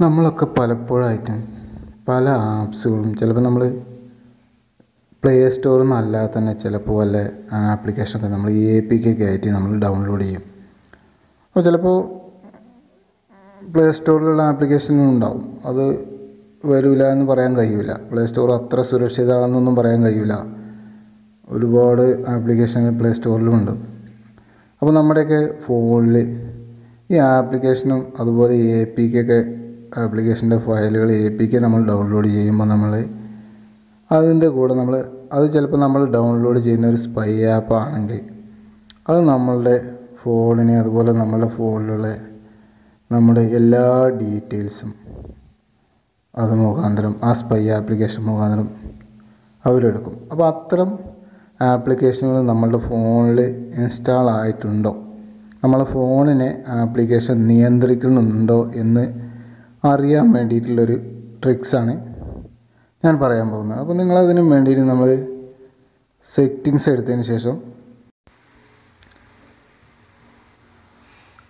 നമ്മളൊക്കെ പലപ്പോഴായിട്ടും പല ആപ്സുകളും ചിലപ്പോൾ നമ്മൾ പ്ലേ സ്റ്റോറിൽ നിന്നല്ലാതെ തന്നെ ചിലപ്പോൾ വല്ല ആപ്ലിക്കേഷനൊക്കെ നമ്മൾ എ പി കെ കയറ്റി നമ്മൾ ഡൗൺലോഡ് ചെയ്യും. അപ്പോൾ ചിലപ്പോൾ പ്ലേ സ്റ്റോറിലുള്ള ആപ്ലിക്കേഷനും ഉണ്ടാവും. അത് വരില്ല എന്ന് പറയാൻ കഴിയില്ല പ്ലേ സ്റ്റോർ അത്ര സുരക്ഷിതമാണെന്നൊന്നും പറയാൻ കഴിയില്ല ഒരുപാട് ആപ്ലിക്കേഷനുകൾ പ്ലേ സ്റ്റോറിലുമുണ്ട് അപ്പോൾ നമ്മുടെയൊക്കെ ഫോണിൽ ഈ ആപ്ലിക്കേഷനും അതുപോലെ എ പി കെ ഒക്കെ ആപ്ലിക്കേഷന്റെ ഫയലുകൾ എ പി കെ നമ്മൾ ഡൗൺലോഡ് ചെയ്യുമ്പോൾ നമ്മൾ അതിന്റെ കൂടെ നമ്മൾ അത് ചിലപ്പോൾ നമ്മൾ ഡൗൺലോഡ് ചെയ്യുന്ന ഒരു സ്പൈ ആപ്പ് ആണെങ്കിൽ അത് നമ്മളുടെ ഫോണിനെ അതുപോലെ നമ്മളുടെ ഫോണിലുള്ള നമ്മുടെ എല്ലാ ഡീറ്റെയിൽസും അത് മുഖാന്തരം ആ സ്പൈ ആപ്ലിക്കേഷൻ മുഖാന്തരം അവരെടുക്കും. അപ്പോൾ അത്തരം ആപ്ലിക്കേഷനുകൾ നമ്മളുടെ ഫോണിൽ ഇൻസ്റ്റാൾ ആയിട്ടുണ്ടോ? നമ്മളെ ഫോണിനെ ആപ്ലിക്കേഷൻ നിയന്ത്രിക്കുന്നുണ്ടോ എന്ന് അറിയാൻ വേണ്ടിയിട്ടുള്ളൊരു ട്രിക്സാണ് ഞാൻ പറയാൻ പോകുന്നത്. അപ്പോൾ നിങ്ങളതിന് വേണ്ടിയിട്ട് നമ്മൾ സെറ്റിങ്സ് എടുത്തതിന് ശേഷം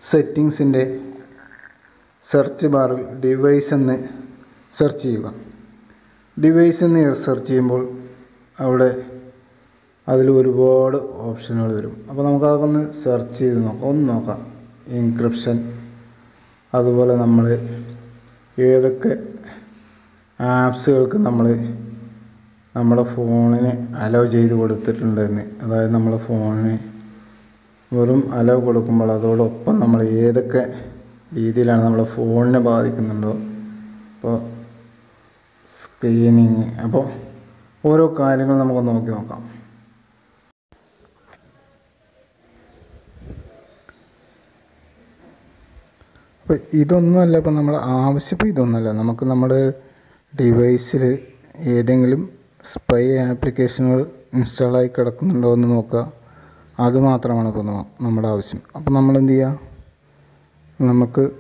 സെറ്റിങ്സിന്റെ സെർച്ച് ബാറിൽ ഡിവൈസ് എന്ന് സെർച്ച് ചെയ്യുക. ഡിവൈസ് എന്ന് സെർച്ച് ചെയ്യുമ്പോൾ അവിടെ അതിൽ ഒരുപാട് ഓപ്ഷനുകൾ വരും. അപ്പോൾ നമുക്കതൊക്കെ ഒന്ന് സെർച്ച് ചെയ്ത് നോക്കാം. ഒന്ന് നോക്കാം. ഇൻക്രിപ്ഷൻ അതുപോലെ നമ്മൾ ഏതൊക്കെ ആപ്സുകൾക്ക് നമ്മൾ നമ്മുടെ ഫോണിന് അലോ ചെയ്ത് കൊടുത്തിട്ടുണ്ടെന്ന്. അതായത് നമ്മളെ ഫോണിന് വെറും അലോ കൊടുക്കുമ്പോൾ അതോടൊപ്പം നമ്മൾ ഏതൊക്കെ രീതിയിലാണ് നമ്മളെ ഫോണിനെ ബാധിക്കുന്നുണ്ടോ. ഇപ്പോൾ സ്ക്രീനിങ് അപ്പോൾ ഓരോ കാര്യങ്ങൾ നമുക്ക് നോക്കി നോക്കാം. അപ്പോൾ ഇതൊന്നുമല്ല ഇപ്പം നമ്മൾ ആവശ്യം ഇതൊന്നുമല്ല. നമുക്ക് നമ്മുടെ ഡിവൈസിൽ ഏതെങ്കിലും സ്പൈ ആപ്ലിക്കേഷനുകൾ ഇൻസ്റ്റാളായി കിടക്കുന്നുണ്ടോ എന്ന് നോക്കുക. അത് മാത്രമാണ് ഇപ്പോൾ നമ്മുടെ ആവശ്യം. അപ്പോൾ നമ്മൾ എന്ത് ചെയ്യുക നമുക്ക്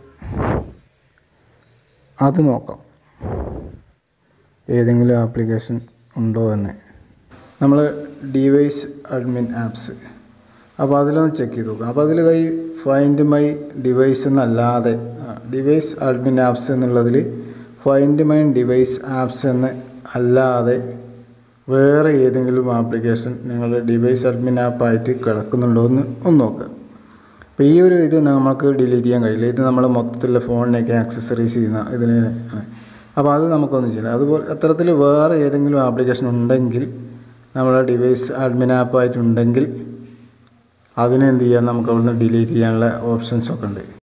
അത് നോക്കാം. ഏതെങ്കിലും ആപ്ലിക്കേഷൻ ഉണ്ടോ എന്ന്. നമ്മൾ ഡിവൈസ് അഡ്മിൻ ആപ്സ് അപ്പോൾ അതിലൊന്ന് ചെക്ക് ചെയ്ത് നോക്കുക അപ്പോൾ അതിൽ കൈ ഫൈൻഡ് മൈ ഡിവൈസ് എന്നല്ലാതെ ഡിവൈസ് അഡ്മിൻ ആപ്സ് എന്നുള്ളതിൽ ഫൈൻഡ് മൈ ഡിവൈസ് ആപ്സ് എന്ന് അല്ലാതെ വേറെ ഏതെങ്കിലും ആപ്ലിക്കേഷൻ നിങ്ങളുടെ ഡിവൈസ് അഡ്മിൻ ആപ്പായിട്ട് കിടക്കുന്നുണ്ടോ എന്ന് ഒന്ന് നോക്കുക അപ്പോൾ ഈ ഒരു ഇത് നമുക്ക് ഡിലീറ്റ് ചെയ്യാൻ കഴിയില്ല. ഇത് നമ്മൾ മൊത്തത്തിലുള്ള ഫോണിനൊക്കെ ആക്സസറീസ് ചെയ്യുന്ന ഇതിന് അപ്പോൾ അത് നമുക്കൊന്നും ചെയ്യണം. അതുപോലെ അത്തരത്തിൽ വേറെ ഏതെങ്കിലും ആപ്ലിക്കേഷൻ ഉണ്ടെങ്കിൽ നമ്മുടെ ഡിവൈസ് അഡ്മിൻ ആപ്പായിട്ടുണ്ടെങ്കിൽ അതിനെ എന്ത് ചെയ്യാം? നമുക്ക് അവിടുന്ന് ഡിലീറ്റ് ചെയ്യാനുള്ള ഓപ്ഷൻസ് ഒക്കെ ഉണ്ട്.